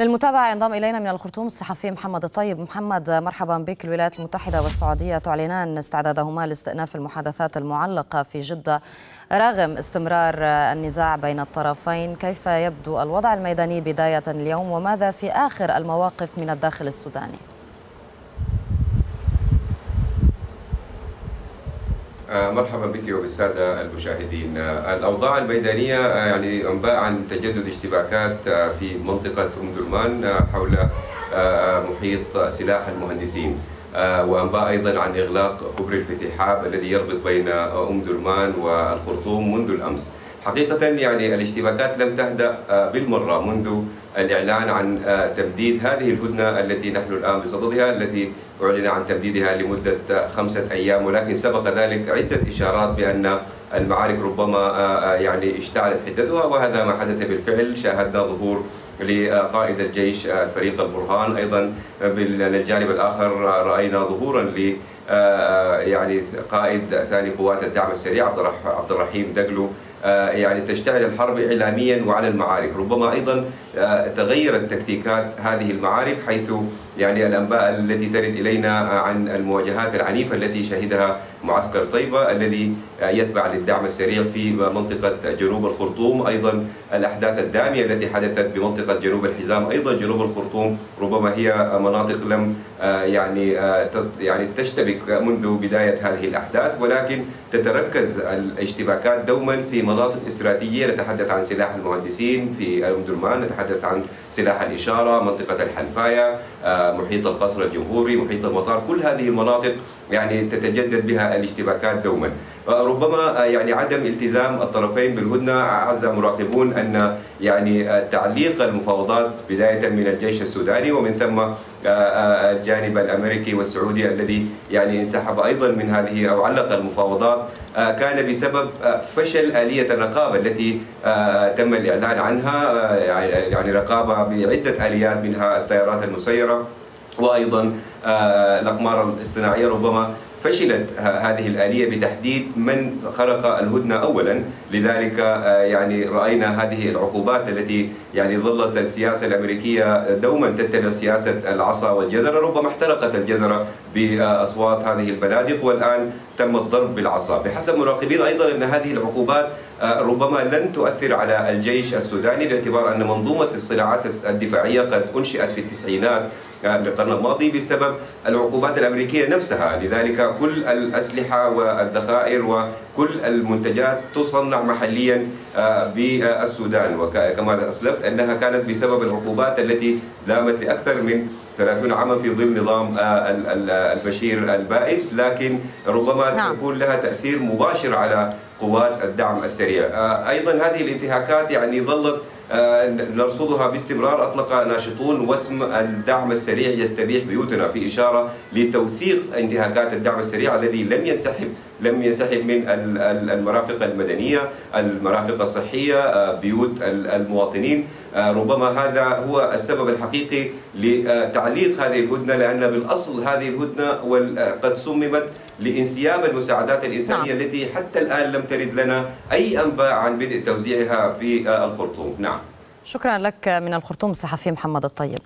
للمتابعة ينضم إلينا من الخرطوم الصحفي محمد الطيب. محمد مرحبا بك. الولايات المتحدة والسعودية تعلنان استعدادهما لاستئناف المحادثات المعلقة في جدة رغم استمرار النزاع بين الطرفين. كيف يبدو الوضع الميداني بداية اليوم؟ وماذا في آخر المواقف من الداخل السوداني؟ مرحبا بك وبالساده المشاهدين. الأوضاع الميدانية يعني أنباء عن تجدد اشتباكات في منطقة أم درمان حول محيط سلاح المهندسين. وأنباء أيضا عن إغلاق كبر الفتحاب الذي يربط بين أم درمان والخرطوم منذ الأمس. حقيقة يعني الاشتباكات لم تهدأ بالمرة منذ الإعلان عن تمديد هذه الهدنة التي نحن الآن بصددها التي أعلن عن تمديدها لمدة خمسة أيام. ولكن سبق ذلك عدة إشارات بأن المعارك ربما يعني اشتعلت حدتها. وهذا ما حدث بالفعل. شاهدنا ظهور لقائد الجيش فريق البرهان. أيضا من الجانب الآخر رأينا ظهورا ل يعني قائد ثاني قوات الدعم السريع عبد الرحيم دقلو يعني تشتعل الحرب اعلاميا وعلى المعارك، ربما أيضا تغيرت تكتيكات هذه المعارك حيث يعني الأنباء التي ترد إلينا عن المواجهات العنيفة التي شهدها معسكر طيبة الذي يتبع للدعم السريع في منطقة جنوب الخرطوم، أيضا الأحداث الدامية التي حدثت بمنطقة جنوب الحزام، أيضا جنوب الخرطوم ربما هي مناطق لم يعني يعني تشتبك منذ بداية هذه الأحداث ولكن تتركز الاشتباكات دوما في مناطق استراتيجية. نتحدث عن سلاح المهندسين في ام درمان، نتحدث عن سلاح الإشارة، منطقة الحلفاية، محيط القصر الجمهوري، محيط المطار، كل هذه المناطق يعني تتجدد بها الاشتباكات دوما. ربما يعني عدم التزام الطرفين بالهدنة أعز مراقبون أن يعني تعليق المفاوضات بداية من الجيش السوداني ومن ثم الجانب الأمريكي والسعودي الذي يعني انسحب أيضا من هذه أو علق المفاوضات كان بسبب فشل آلية الرقابة التي تم الإعلان عنها يعني رقابة بعدة آليات منها الطيارات المسيرة وأيضا الأقمار الاصطناعية ربما فشلت هذه الآلية بتحديد من خرق الهدنة أولا. لذلك يعني رأينا هذه العقوبات التي يعني ظلت السياسة الأمريكية دوما تتبع سياسة العصا والجزرة. ربما احترقت الجزرة بأصوات هذه البنادق والآن تم الضرب بالعصا. بحسب مراقبين أيضا أن هذه العقوبات ربما لن تؤثر على الجيش السوداني باعتبار أن منظومة الصناعات الدفاعية قد أنشئت في التسعينات. القرن الماضي بسبب العقوبات الأمريكية نفسها، لذلك كل الأسلحة والذخائر وكل المنتجات تصنع محليا بالسودان. وكما أسلفت أنها كانت بسبب العقوبات التي دامت لأكثر من 30 عاما في ضمن نظام البشير البائد. لكن ربما نعم. تكون لها تأثير مباشر على قوات الدعم السريع. أيضا هذه الانتهاكات يعني ظلت نرصدها باستمرار أطلق ناشطون واسم الدعم السريع يستبيح بيوتنا في إشارة لتوثيق انتهاكات الدعم السريع الذي لم ينسحب لم ينسحب من المرافق المدنية، المرافق الصحية، بيوت المواطنين، ربما هذا هو السبب الحقيقي لتعليق هذه الهدنة لأن بالأصل هذه الهدنة قد صممت لإنسياب المساعدات الإنسانية نعم. التي حتى الآن لم ترد لنا أي أنباء عن بدء توزيعها في الخرطوم، نعم. شكرا لك من الخرطوم الصحفي محمد الطيب.